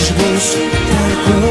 Mas vou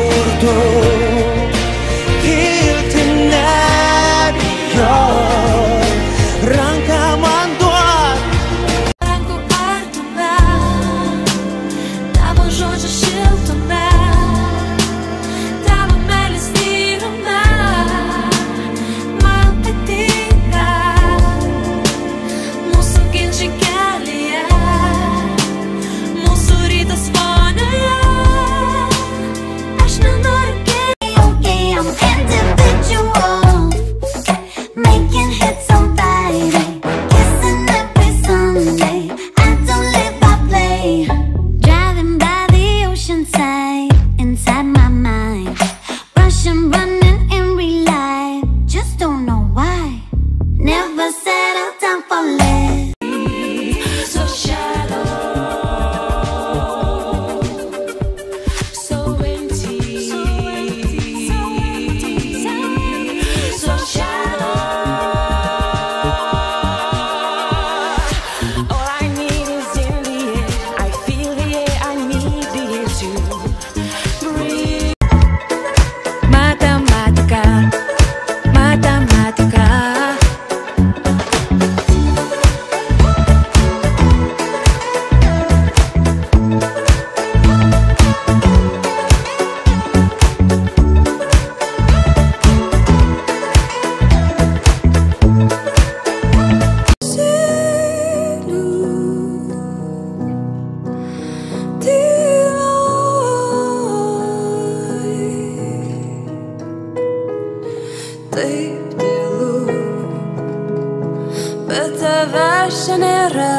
tavęs čia nėra.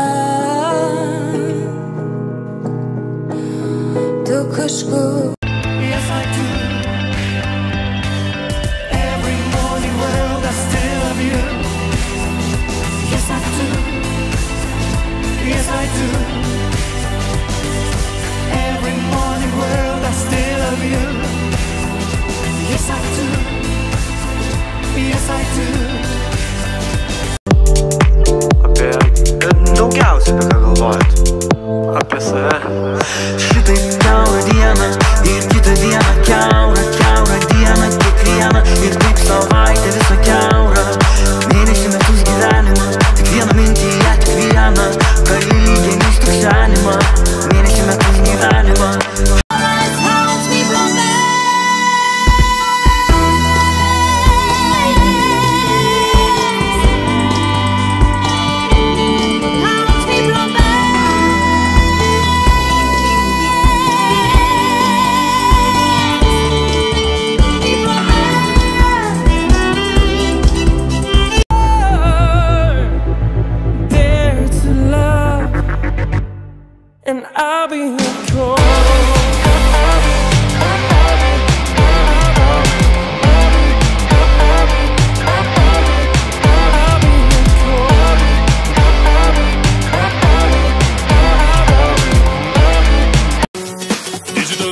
I'll be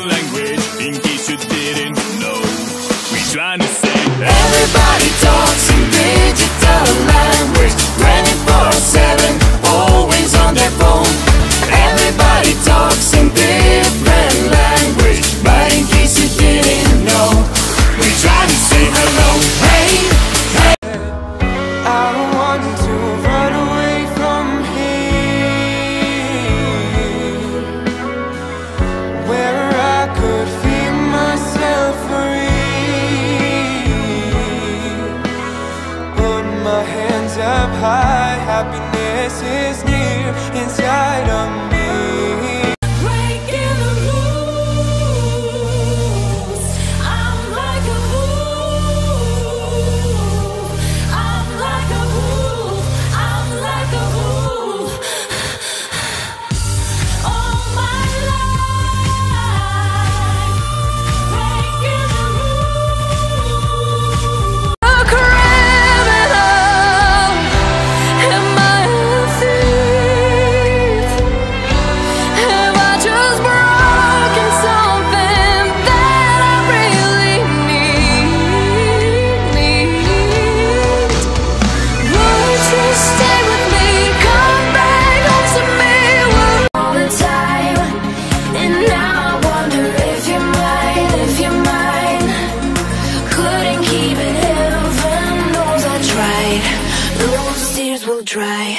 language in case you didn't know. We trying to say everybody talk. happiness is near inside of me. Those tears will dry.